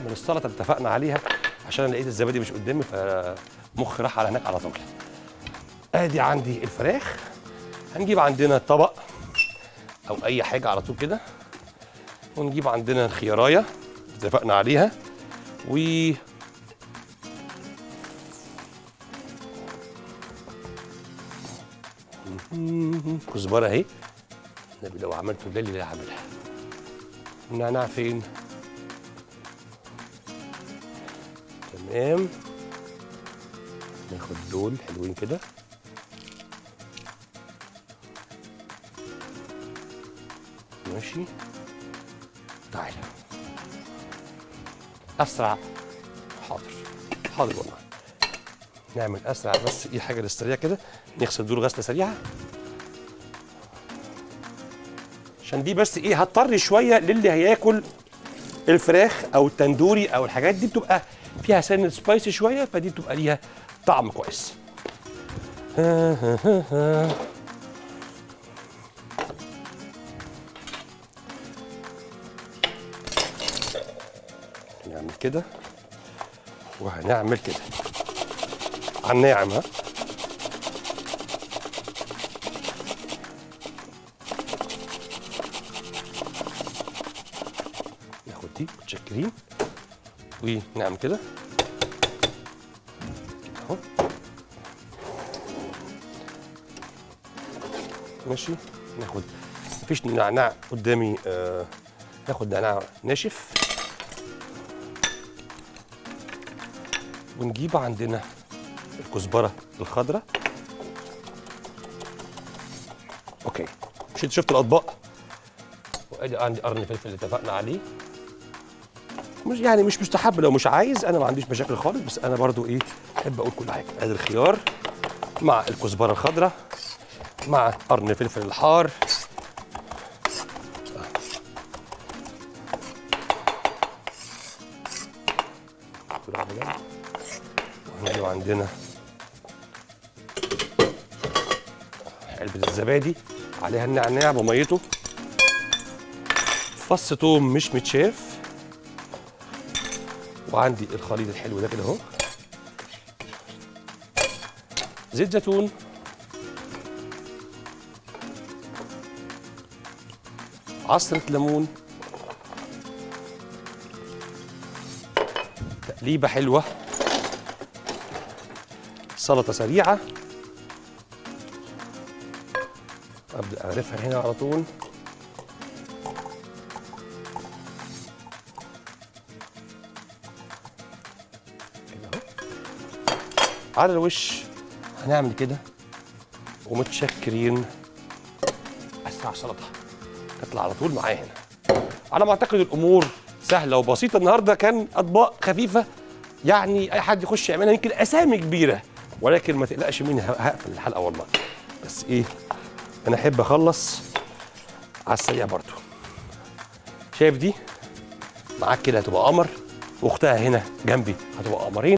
نعمل السلطة اللي اتفقنا عليها. عشان أنا لقيت الزبادي مش قدامي فمخي راح على هناك على طول. أدي عندي الفراخ. هنجيب عندنا طبق أو أي حاجة على طول كده. ونجيب عندنا الخيارايه اتفقنا عليها. و كزبرة أهي. النبي لو عملته الليل اللي هعملها. النعناع فين؟ تمام. ناخد دول حلوين كده. ماشي. تعالى. أسرع. حاضر. حاضر والله. نعمل أسرع بس إيه حاجة للسريع كده. نغسل دول غسلة سريعة. عشان دي بس إيه هضطر شوية للي هياكل الفراخ أو التندوري أو الحاجات دي بتبقى فيها سنة سبايسي شوية فدي بتبقى ليها طعم كويس. نعمل كده وهنعمل كده على الناعم ها دي متشكرين. ونعمل كده. أهو. ماشي ناخد. مفيش نعناع قدامي آه ناخد نعناع ناشف. ونجيب عندنا الكزبرة الخضراء أوكي. مش انت شفت الأطباق؟ وأدي عندي قرن فلفل اللي اتفقنا عليه. مش يعني مش مستحب لو مش عايز أنا ما عنديش مشاكل خالص بس أنا برضو إيه أحب أقول كل حاجة. ادي الخيار مع الكزبرة الخضراء مع قرن الفلفل الحار. عندنا علبة الزبادي عليها النعناع بميته. فص توم مش متشاف. وعندي الخليط الحلو ده كده اهو. زيت زيتون. عصرة ليمون. تقليبة حلوة. سلطة سريعة. أبدأ أغرفها هنا على طول. على الوش. هنعمل كده. ومتشكرين. أسرع سلطة تطلع على طول معايا هنا. على ما أعتقد الأمور سهلة وبسيطة. النهاردة كان أطباق خفيفة. يعني أي حد يخش يعملها يمكن أسامي كبيرة. ولكن ما تقلقش مني هقفل الحلقة والله. بس إيه أنا أحب أخلص على السريع برضو. شايف دي؟ معاك كده هتبقى قمر. واختها هنا جنبي هتبقى قمرين.